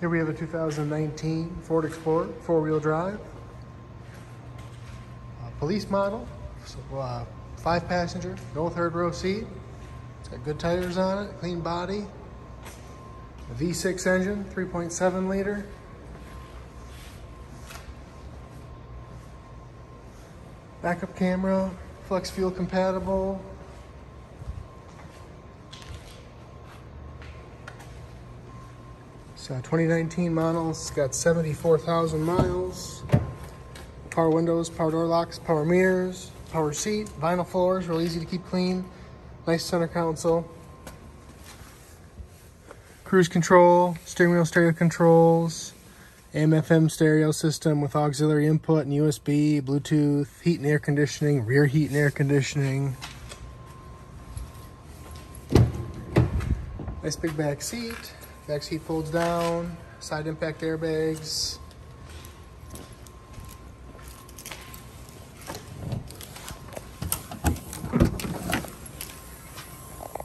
Here we have a 2019 Ford Explorer, four-wheel drive. Uh, police model, so, uh, five passenger, no third row seat. It's got good tires on it, clean body. A V6 engine, 3.7 liter. Backup camera, flex fuel compatible. It's 2019 model. It's got 74,000 miles. Power windows, power door locks, power mirrors, power seat, vinyl floors, real easy to keep clean. Nice center console. Cruise control, steering wheel stereo controls, AM FM stereo system with auxiliary input and USB, Bluetooth, heat and air conditioning, rear heat and air conditioning. Nice big back seat. Back seat folds down, side impact airbags.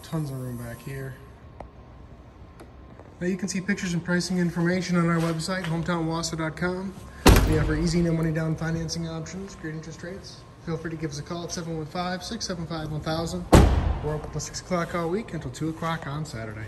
Tons of room back here. Now you can see pictures and pricing information on our website, hometownwausau.com. We offer easy no money down financing options, great interest rates. Feel free to give us a call at 715-675-1000. We're open till 6 o'clock all week until 2 o'clock on Saturday.